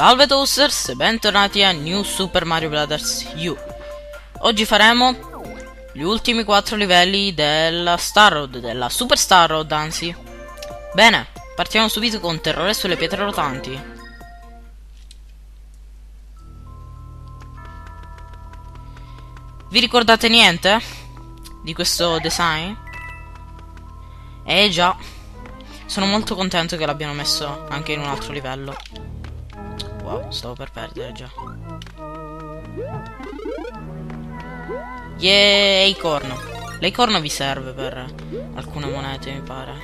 Salve Toasters e bentornati a New Super Mario Bros. U. Oggi faremo gli ultimi 4 livelli della Star Road, della Super Star Road anzi. Bene, partiamo subito con Terrore sulle pietre rotanti. Vi ricordate niente di questo design? Eh già, sono molto contento che l'abbiano messo anche in un altro livello. Wow, stavo per perdere già. Yeah, Acorn. L'acorn vi serve per alcune monete, mi pare.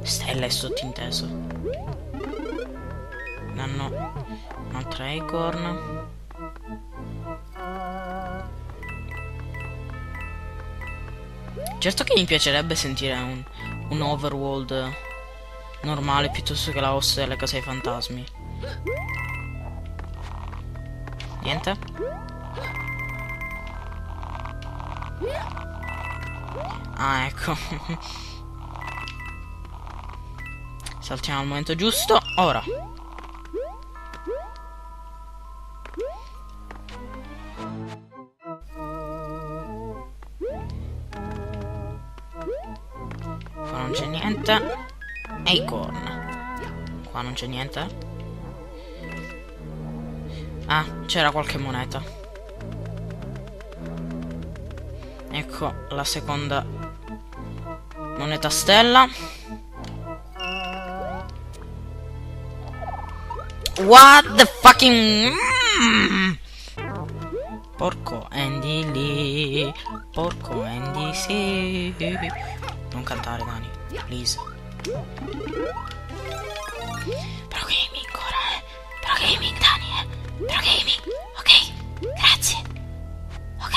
Stella è sottinteso. No, no. Un'altra acorn. Certo che mi piacerebbe sentire un, un overworld normale piuttosto che la host delle case ai fantasmi. Niente? Ah, ecco. Saltiamo al momento giusto. Ora. Qua non c'è niente. Acorn. Qua non c'è niente. C'era qualche moneta. Ecco la seconda moneta stella. What the fucking... Mm. Porco Andy lì. Porco Andy sì. Non cantare Dani, please. Pro ok? Grazie. Ok?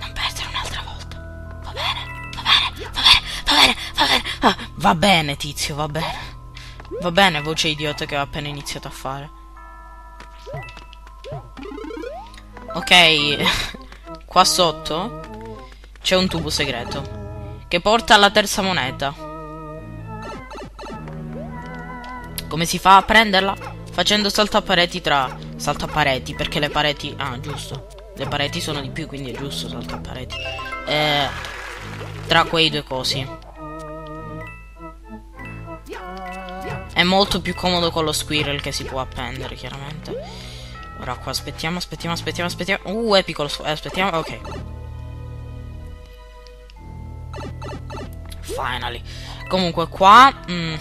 Non perdere un'altra volta. Va bene, va bene, va bene, va bene, va bene. Ah, va bene, tizio, va bene. Va bene, voce idiota che ho appena iniziato a fare. Ok, qua sotto c'è un tubo segreto che porta alla terza moneta. Come si fa a prenderla? Facendo saltapareti tra... Saltapareti, perché le pareti... Ah, giusto. Le pareti sono di più, quindi è giusto saltapareti. Eh, tra quei due cosi. È molto più comodo con lo squirrel che si può appendere, chiaramente. Ora qua aspettiamo, aspettiamo, aspettiamo, aspettiamo. Uh, è piccolo. Eh, aspettiamo, ok. Finally. Comunque qua... Mm,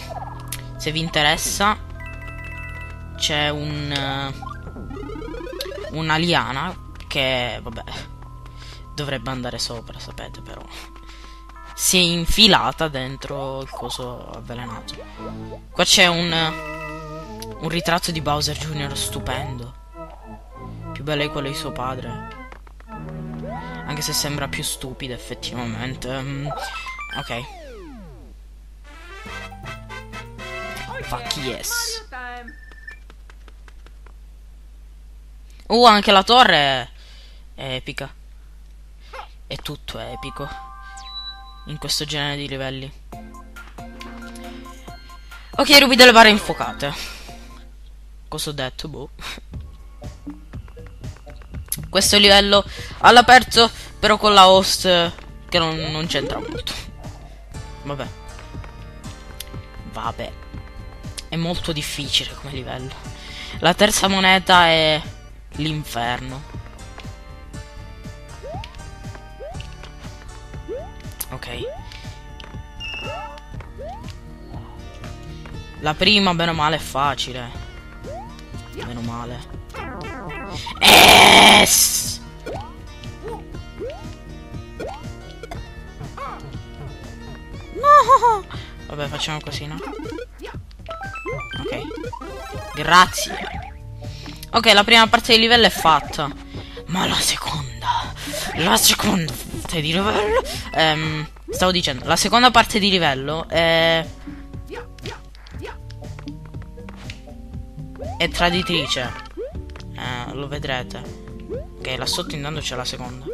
se vi interessa c'è un uh, una liana che vabbè dovrebbe andare sopra sapete però. Si è infilata dentro il coso avvelenato. Qua c'è un uh, un ritratto di Bowser Jr. stupendo. Più bello di quello di suo padre. Anche se sembra più stupido effettivamente um, ok Fuck yes. Uh, anche la torre è epica. E tutto è epico. In questo genere di livelli. Ok, rubi delle barre infuocate. Cosa ho detto? Boh. Questo livello all'aperto, però con la host che non, non c'entra molto. Vabbè. Vabbè è molto difficile come livello. La terza moneta è l'inferno. Ok. La prima, bene o male, è facile. Meno male. Es! No! Vabbè, facciamo così, no? Grazie. Ok, la prima parte del livello è fatta. Ma la seconda... La seconda parte di livello... Ehm, stavo dicendo, la seconda parte di livello è... È traditrice. Eh, lo vedrete. Ok, là sotto intanto c'è la seconda.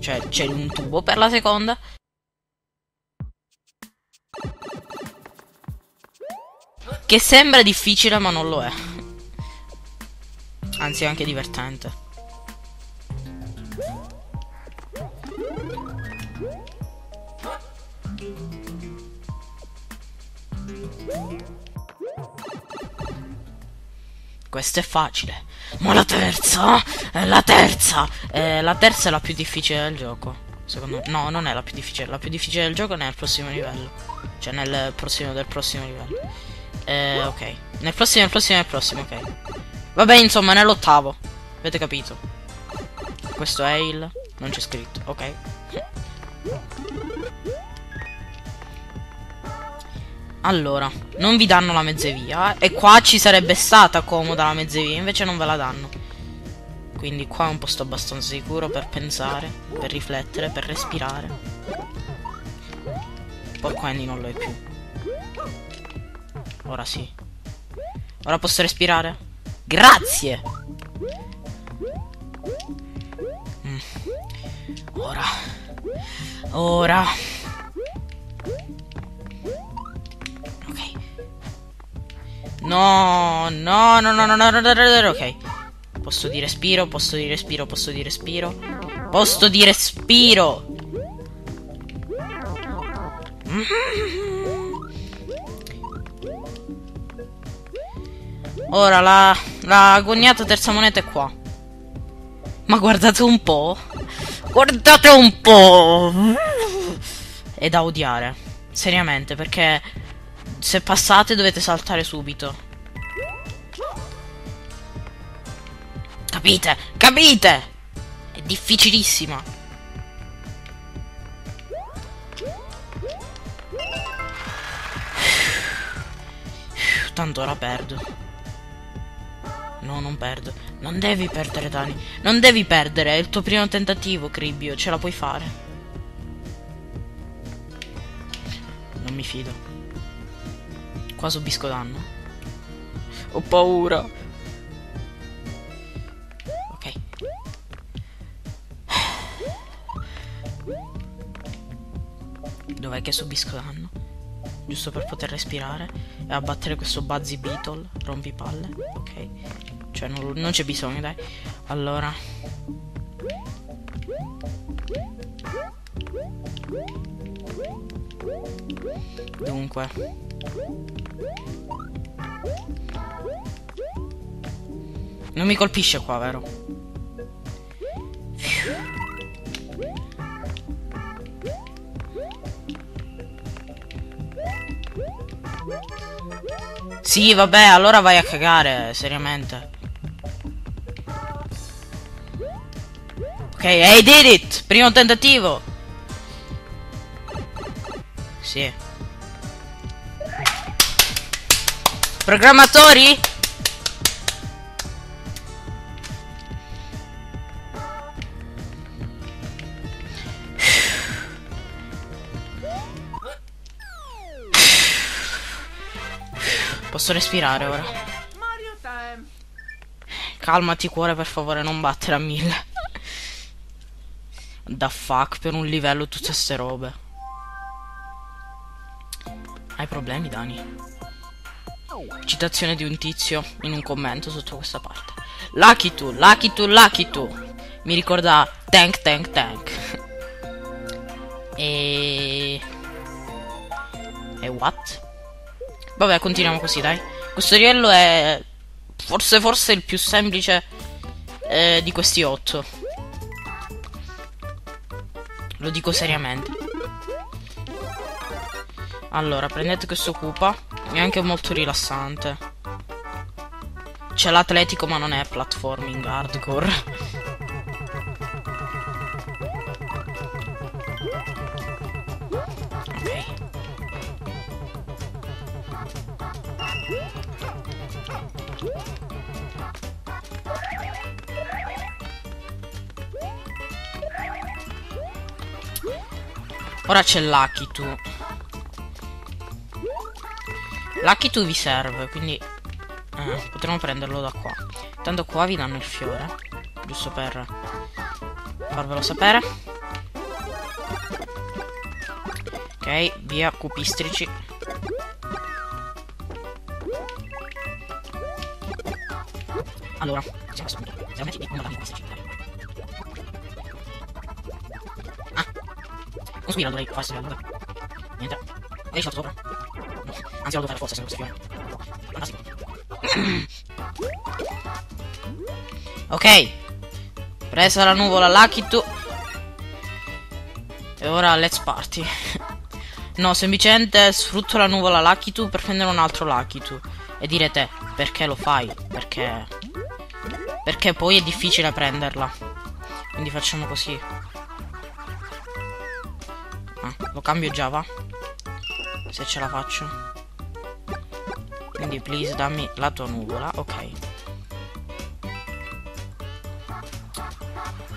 Cioè, c'è un tubo per la seconda. Che sembra difficile ma non lo è. Anzi è anche divertente. Questo è facile. Ma la terza? È la terza! Eh, la terza è la più difficile del gioco. Secondo me. No, non è la più difficile. La più difficile del gioco è nel prossimo livello. Cioè nel prossimo del prossimo livello. Eh, ok. Nel prossimo, nel prossimo, nel prossimo, ok. Vabbè, insomma, nell'ottavo. Avete capito? Questo è il... Non c'è scritto, ok. Allora, non vi danno la mezzevia. E qua ci sarebbe stata comoda la mezzevia, invece non ve la danno. Quindi qua è un posto abbastanza sicuro per pensare, per riflettere, per respirare. Poi quindi non lo è più. Ora sì. Ora posso respirare? Grazie! Mm. Ora. Ora. No, no, no, no, no, no, no, no, no, ok. Posto di respiro, posto di respiro, posto di respiro. Posto di respiro. Ora la, la agoniata terza moneta è qua. Ma guardate un po'. Guardate un po'. È da odiare. Seriamente, perché se passate dovete saltare subito. Capite? Capite? È difficilissima. Tanto ora perdo. No, non perdo. Non devi perdere, Dani. Non devi perdere. È il tuo primo tentativo, Cribbio. Ce la puoi fare. Non mi fido. Qua subisco danno. Ho paura. Ok. Dov'è che subisco danno? Giusto per poter respirare e abbattere questo Buzzy Beetle. Rompipalle. Ok. Cioè non, non c'è bisogno, dai. Allora. Dunque. Non mi colpisce qua, vero? Sì, vabbè, allora vai a cagare, seriamente. Ok, I did it! Primo tentativo! Sì. Programmatori? Posso respirare ora. Calmati cuore per favore, non battere a mille. Da fuck per un livello tutte ste robe. Hai problemi, Dani? Citazione di un tizio in un commento sotto questa parte. Lucky tu, lucky tu, lucky tu. Mi ricorda Tank Tank Tank. e... E what? Vabbè, continuiamo così, dai. Questo riello è forse forse il più semplice eh, di questi otto. Lo dico seriamente. Allora, prendete questo Koopa. È anche molto rilassante. C'è l'atletico ma non è platforming hardcore. Ora c'è l'Akitu. tu vi serve, quindi... Eh, potremmo prenderlo da qua. Tanto qua vi danno il fiore. Giusto per farvelo sapere. Ok, via cupistrici. Allora, siamo assunti. Siamo di una cupistrici. Spiro dovrei farsi allora. Niente. Hai salto sopra? No. Anzi, lo devo fare forza se non questo fiore. Fantastico. ok. Presa la nuvola Lakitu. E ora let's party. no, semplicemente sfrutto la nuvola Lakitu per prendere un altro Lakitu. E direte, perché lo fai? Perché... Perché poi è difficile prenderla. Quindi facciamo così. Cambio già, va? Se ce la faccio. Quindi please dammi la tua nuvola. Ok.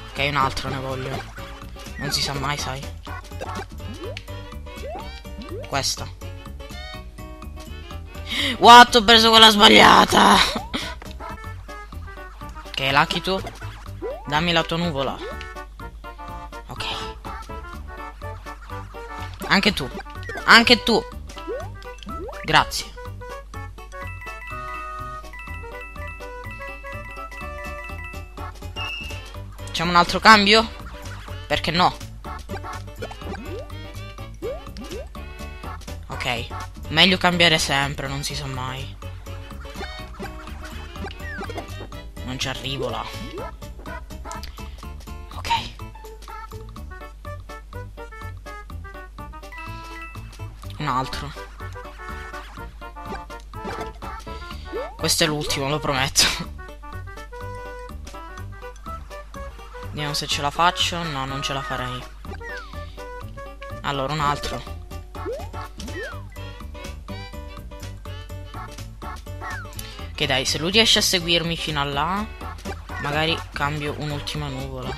Ok, un altro ne voglio. Non si sa mai, sai. Questa. What? Ho preso quella sbagliata! ok, Lucky tu. Dammi la tua nuvola. Anche tu. Anche tu. Grazie. Facciamo un altro cambio? Perché no? Ok. Meglio cambiare sempre, non si sa mai. Non ci arrivo là. Altro. Questo è l'ultimo, lo prometto. Vediamo se ce la faccio. No, non ce la farei. Allora, un altro. Ok dai, se lui riesce a seguirmi fino a là, magari cambio un'ultima nuvola.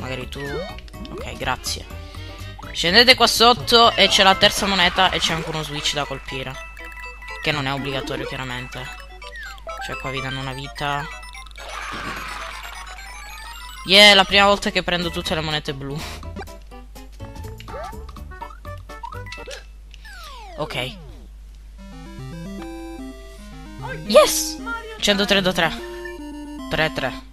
Magari tu. Ok, grazie. Scendete qua sotto e c'è la terza moneta e c'è anche uno switch da colpire. Che non è obbligatorio, chiaramente. Cioè, qua vi danno una vita. Yeah, è la prima volta che prendo tutte le monete blu. Ok. Yes! 103 da 3. 3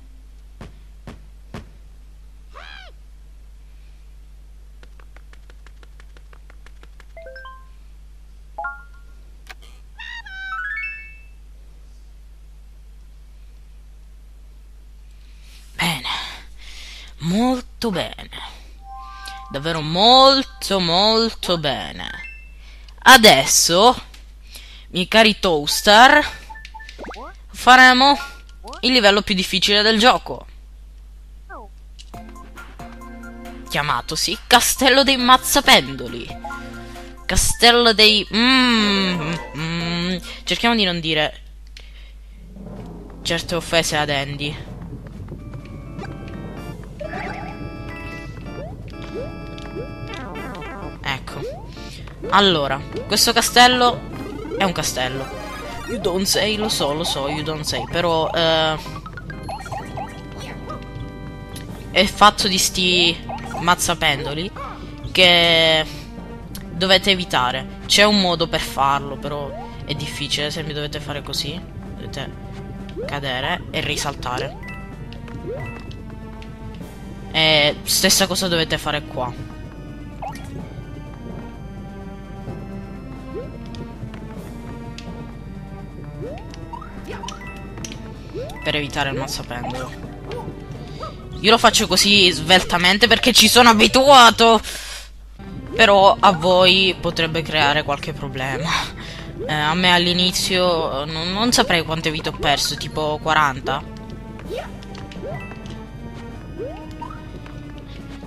Molto bene. Davvero molto molto bene. Adesso, miei cari toaster, faremo il livello più difficile del gioco. Chiamatosi Castello dei Mazzapendoli. Castello dei... Mm, mm, cerchiamo di non dire certe offese ad Andy. Allora, questo castello è un castello. You don't say, lo so, lo so, you don't say. Però, eh, È fatto di sti mazzapendoli che dovete evitare. C'è un modo per farlo, però è difficile. Se mi dovete fare così, dovete cadere e risaltare. E stessa cosa dovete fare qua. Per evitare il mazzapendolo. Io lo faccio così sveltamente perché ci sono abituato. Però a voi potrebbe creare qualche problema. Eh, a me all'inizio non, non saprei quante vite ho perso, tipo 40.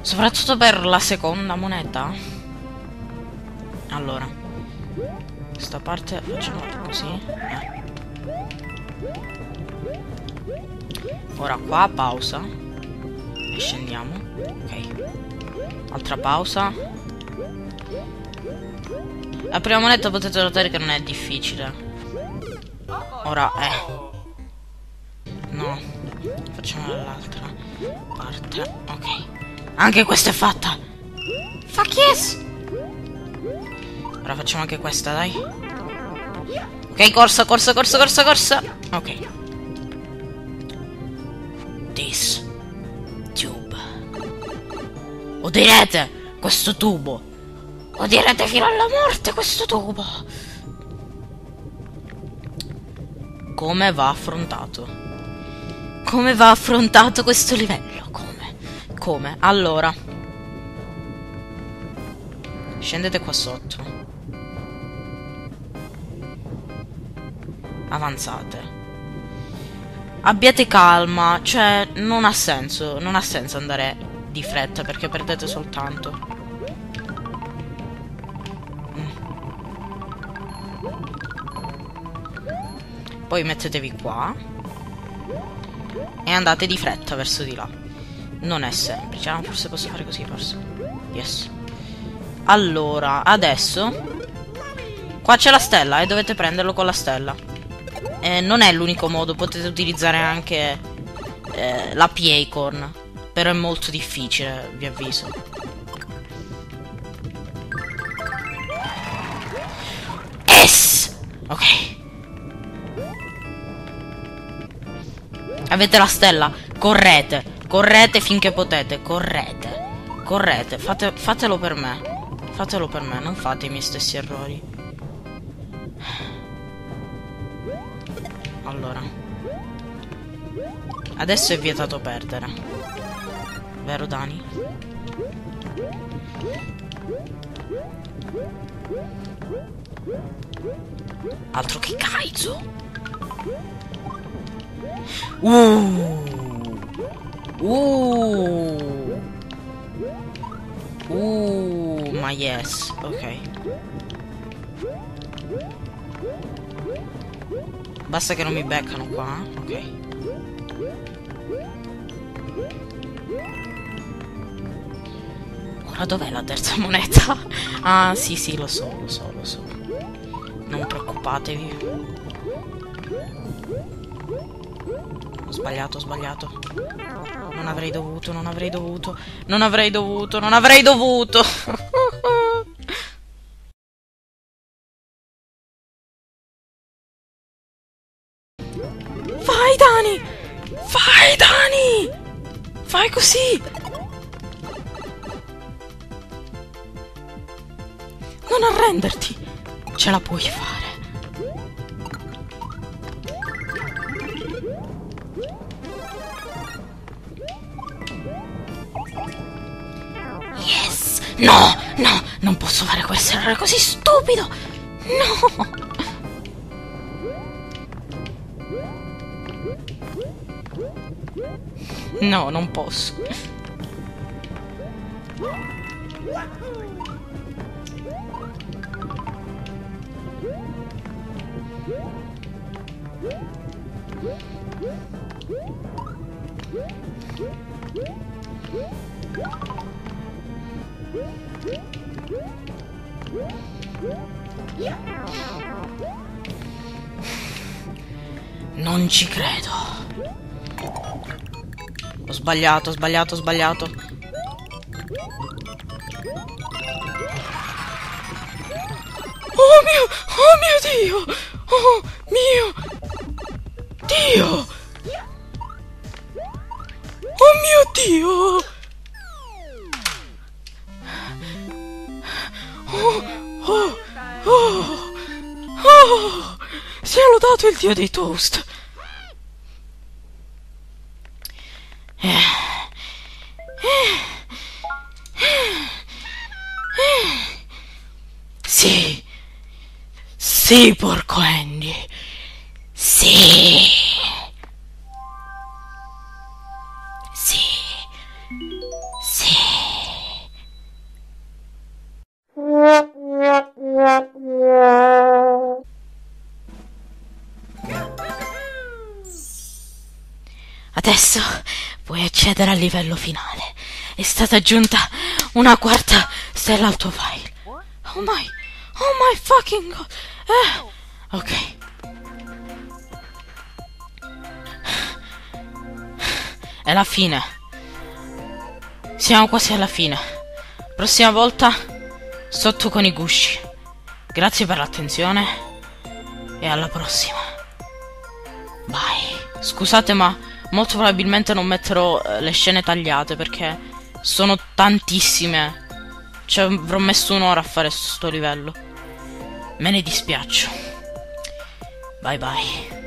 Soprattutto per la seconda moneta. Allora. Questa parte facciamo così. Eh. Ora qua pausa. E scendiamo. Ok. Altra pausa. La prima moneta potete notare che non è difficile. Ora, eh. No. Facciamo l'altra parte. Ok. Anche questa è fatta. Fuck yes! Ora facciamo anche questa, dai. Ok, corsa, corsa, corsa, corsa, corsa. Ok. this tube. Udirete questo tubo. Udirete fino alla morte questo tubo. Come va affrontato? Come va affrontato questo livello? Come? Come? Allora. Scendete qua sotto. Avanzate. Abbiate calma, cioè non ha senso, non ha senso andare di fretta perché perdete soltanto. Mm. Poi mettetevi qua e andate di fretta verso di là. Non è semplice, ah, forse posso fare così, forse. Yes. Allora, adesso qua c'è la stella e dovete prenderlo con la stella eh, non è l'unico modo, potete utilizzare anche eh, la P-Acorn, però è molto difficile, vi avviso. S! Ok. Avete la stella, correte, correte finché potete, correte, correte, Fate, fatelo per me, fatelo per me, non fate i miei stessi errori. Allora. Adesso è vietato perdere. Vero Dani? Altro che Kaizo. Uh. Uh. Uh, ma yes, ok. Basta che non mi beccano qua, ok. Ora dov'è la terza moneta? Ah, sì, sì, lo so, lo so, lo so. Non preoccupatevi. Ho sbagliato, ho sbagliato. Non avrei dovuto, non avrei dovuto. Non avrei dovuto, non avrei dovuto. No! No! Non posso fare questo errore così stupido! No! No, non posso. Non ci credo. Ho sbagliato, ho sbagliato, ho sbagliato. Oh mio, oh mio Dio! Oh lodato il dio dei toast! Sì. Sì, porco Andy. Sì. Puoi accedere al livello finale. È stata aggiunta una quarta stella al tuo file. Oh my, oh my fucking god. Eh, ok. È la fine. Siamo quasi alla fine. Prossima volta sotto con i gusci. Grazie per l'attenzione e alla prossima. Bye. Scusate ma molto probabilmente non metterò eh, le scene tagliate perché sono tantissime. Cioè, avrò messo un'ora a fare sto livello. Me ne dispiaccio. Bye bye.